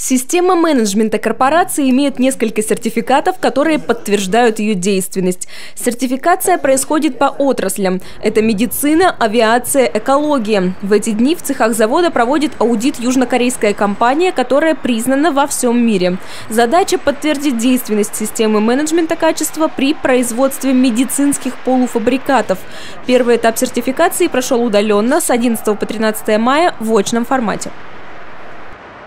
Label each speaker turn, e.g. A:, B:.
A: Система менеджмента корпорации имеет несколько сертификатов, которые подтверждают ее действенность. Сертификация происходит по отраслям. Это медицина, авиация, экология. В эти дни в цехах завода проводит аудит южнокорейская компания, которая признана во всем мире. Задача – подтвердить действенность системы менеджмента качества при производстве медицинских полуфабрикатов. Первый этап сертификации прошел удаленно с 11 по 13 мая в очном формате.